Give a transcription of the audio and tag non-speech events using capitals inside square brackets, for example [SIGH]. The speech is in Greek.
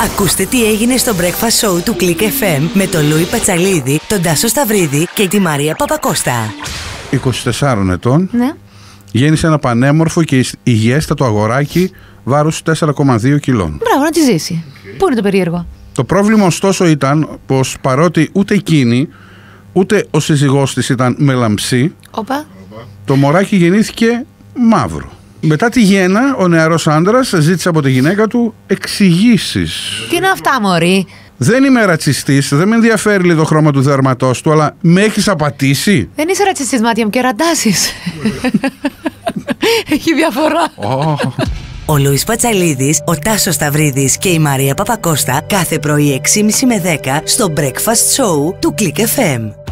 Ακούστε τι έγινε στο Breakfast Show του Click FM με τον Λούι Πατσαλίδη, τον Τάσο Σταυρίδη και τη Μαρία Παπακώστα. 24 ετών. Ναι. Γέννησε ένα πανέμορφο και υγιέστατο αγοράκι βάρους 4,2 κιλών. Μπράβο, να τη ζήσει. Πού είναι το περίεργο; Το πρόβλημα ωστόσο ήταν πως παρότι ούτε εκείνη ούτε ο σύζυγός της ήταν μελαμψή, Όπα. το μωράκι γεννήθηκε μαύρο. Μετά τη γέννα, ο νεαρός άντρας ζήτησε από τη γυναίκα του εξηγήσεις. Τι είναι αυτά, Μωρή; Δεν είμαι ρατσιστής, δεν με ενδιαφέρει λίγο το χρώμα του δέρματός του, αλλά με έχεις απατήσει; Δεν είσαι ρατσιστής, μάτια μου, και ραντάσεις. [LAUGHS] Έχει διαφορά. Ο Λούις Πατσαλίδης, ο Τάσος Σταυρίδης και η Μαρία Παπακώστα κάθε πρωί 6.30 με 10 στο Breakfast Show του Click FM.